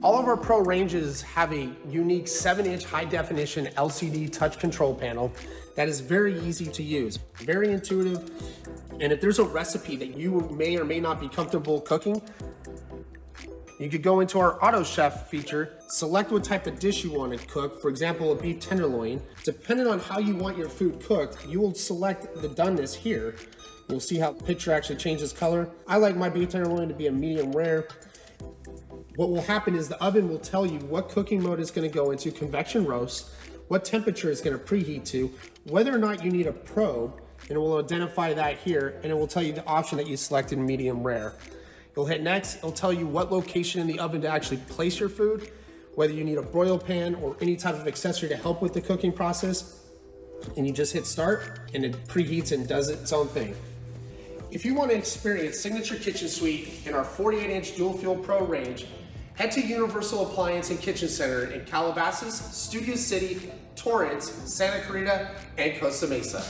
All of our Pro ranges have a unique 7-inch high-definition LCD touch control panel that is very easy to use, very intuitive, and if there's a recipe that you may or may not be comfortable cooking, you could go into our Auto Chef feature, select what type of dish you want to cook, for example, a beef tenderloin. Depending on how you want your food cooked, you will select the doneness here. You'll see how the picture actually changes color. I like my beef tenderloin to be a medium rare. What will happen is the oven will tell you what cooking mode is gonna go into convection roast, what temperature is gonna preheat to, whether or not you need a probe, and it will identify that here, and it will tell you the option that you selected medium rare. You'll hit next, it'll tell you what location in the oven to actually place your food, whether you need a broil pan or any type of accessory to help with the cooking process. And you just hit start and it preheats and does its own thing. If you want to experience Signature Kitchen Suite in our 48 inch dual fuel pro range, head to Universal Appliance and Kitchen Center in Calabasas, Studio City, Torrance, Santa Clarita, and Costa Mesa.